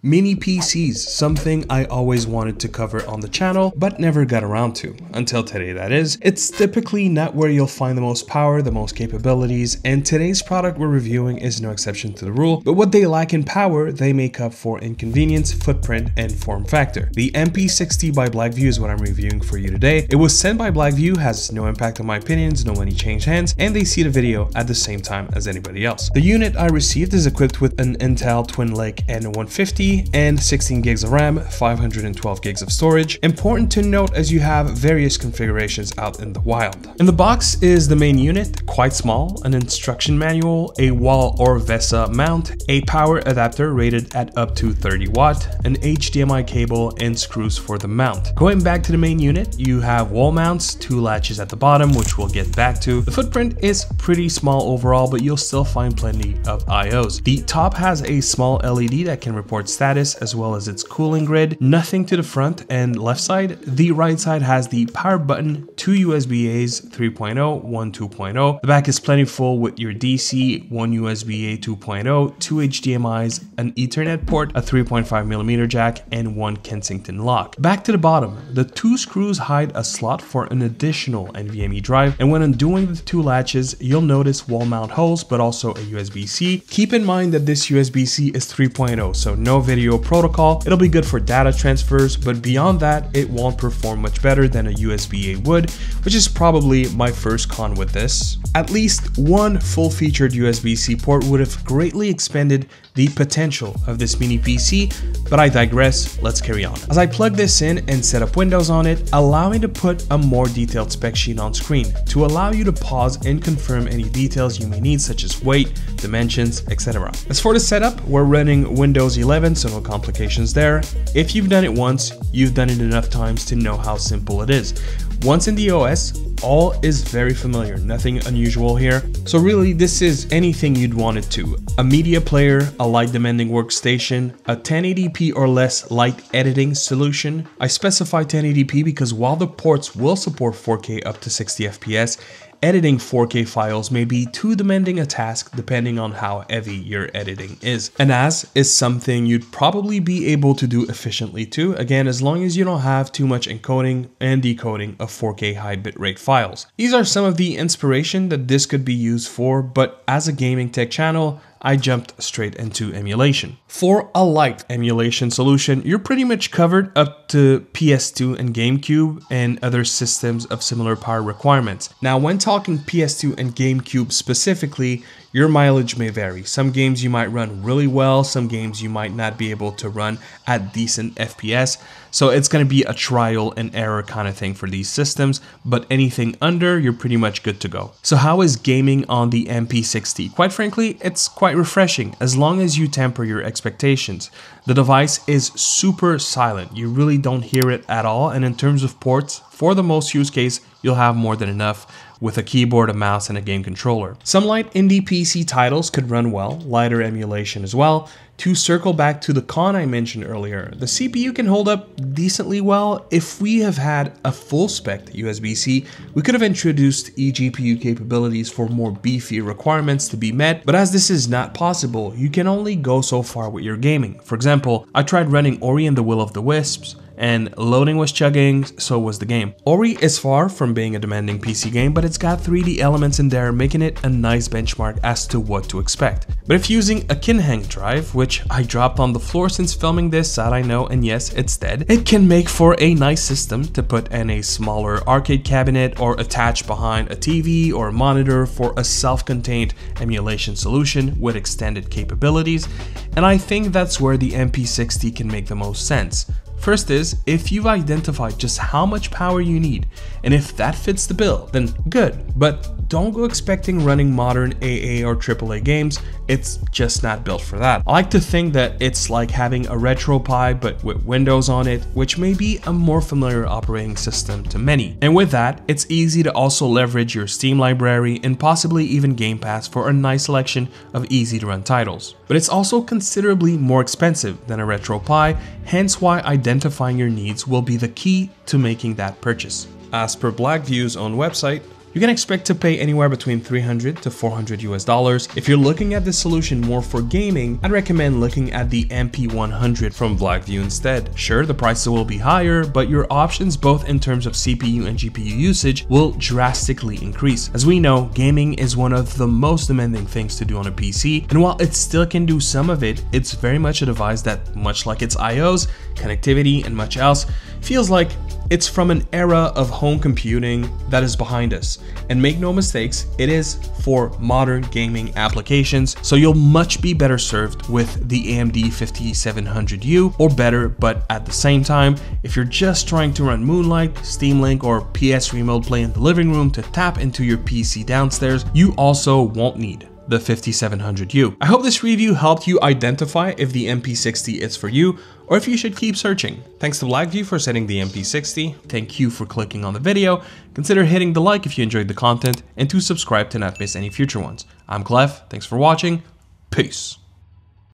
Mini PCs, something I always wanted to cover on the channel, but never got around to, until today that is. It's typically not where you'll find the most power, the most capabilities, and today's product we're reviewing is no exception to the rule, but what they lack in power, they make up for in convenience, footprint, and form factor. The MP60 by Blackview is what I'm reviewing for you today. It was sent by Blackview, has no impact on my opinions, no money changed hands, and they see the video at the same time as anybody else. The unit I received is equipped with an Intel Twin Lake N150 and 16 gigs of RAM, 512 gigs of storage. Important to note as you have various configurations out in the wild. In the box is the main unit, quite small, an instruction manual, a wall or VESA mount, a power adapter rated at up to 30 watt, an HDMI cable, and screws for the mount. Going back to the main unit, you have wall mounts, two latches at the bottom, which we'll get back to. The footprint is pretty small overall, but you'll still find plenty of IOs. The top has a small LED that can report status as well as its cooling grid. Nothing to the front and left side. The right side has the power button, two USB-A's 3.0, one 2.0. The back is plenty full with your DC, one USB-A 2.0, two HDMI's, oh, an Ethernet port, a 3.5mm jack, and one Kensington lock. Back to the bottom, the two screws hide a slot for an additional NVMe drive, and when undoing the two latches, you'll notice wall mount holes, but also a USB-C. Keep in mind that this USB-C is 3.0, so no video protocol. It'll be good for data transfers, but beyond that, it won't perform much better than a USB-A would, which is probably my first con with this. At least one full-featured USB-C port would have greatly expanded the potential of this mini PC, but I digress, let's carry on. As I plug this in and set up Windows on it, allow me to put a more detailed spec sheet on screen to allow you to pause and confirm any details you may need such as weight, dimensions, etc. As for the setup, we're running Windows 11, no complications there. If you've done it once, you've done it enough times to know how simple it is. Once in the OS, all is very familiar, nothing unusual here. So really this is anything you'd want it to. A media player, a light demanding workstation, a 1080p or less light editing solution. I specify 1080p because while the ports will support 4K up to 60 FPS, editing 4K files may be too demanding a task depending on how heavy your editing is. And as is something you'd probably be able to do efficiently too, again as long as you don't have too much encoding and decoding of 4K high bitrate files. These are some of the inspiration that this could be used for, but as a gaming tech channel, I jumped straight into emulation. For a light emulation solution, you're pretty much covered up to PS2 and GameCube and other systems of similar power requirements. Now, when talking PS2 and GameCube specifically, your mileage may vary. Some games you might run really well, some games you might not be able to run at decent FPS. So it's going to be a trial and error kind of thing for these systems, but anything under, you're pretty much good to go. So how is gaming on the MP60? Quite frankly, it's quite refreshing as long as you temper your expectations. The device is super silent. You really don't hear it at all. And in terms of ports, for the most use case, you'll have more than enough with a keyboard, a mouse, and a game controller. Some light indie PC titles could run well, lighter emulation as well. To circle back to the con I mentioned earlier, the CPU can hold up decently well. If we have had a full spec USB-C, we could have introduced eGPU capabilities for more beefy requirements to be met, but as this is not possible, you can only go so far with your gaming. For example, I tried running Ori and the Will of the Wisps, and loading was chugging, so was the game. Ori is far from being a demanding PC game, but it's got 3D elements in there, making it a nice benchmark as to what to expect. But if using a Kinhank drive, which I dropped on the floor since filming this, sad I know, and yes, it's dead, it can make for a nice system to put in a smaller arcade cabinet or attach behind a TV or a monitor for a self-contained emulation solution with extended capabilities, and I think that's where the MP60 can make the most sense. First is, if you've identified just how much power you need, and if that fits the bill, then good, but don't go expecting running modern AA or AAA games, it's just not built for that. I like to think that it's like having a RetroPie but with Windows on it, which may be a more familiar operating system to many. And with that, it's easy to also leverage your Steam library and possibly even Game Pass for a nice selection of easy to run titles. But it's also considerably more expensive than a RetroPie, hence why identifying your needs will be the key to making that purchase. As per Blackview's own website, you can expect to pay anywhere between 300 to 400 US dollars. If you're looking at this solution more for gaming, I'd recommend looking at the MP100 from Blackview instead. Sure, the prices will be higher, but your options both in terms of CPU and GPU usage will drastically increase. As we know, gaming is one of the most demanding things to do on a PC, and while it still can do some of it, it's very much a device that, much like its IOs, connectivity, and much else, feels like it's from an era of home computing that is behind us. And make no mistakes, it is for modern gaming applications, so you'll much be better served with the AMD 5700U or better, but at the same time, if you're just trying to run Moonlight, Steam Link, or PS Remote Play in the living room to tap into your PC downstairs, you also won't need the 5700U. I hope this review helped you identify if the MP60 is for you or if you should keep searching. Thanks to Blackview for sending the MP60. Thank you for clicking on the video. Consider hitting the like if you enjoyed the content and to subscribe to not miss any future ones. I'm Klef. Thanks for watching. Peace.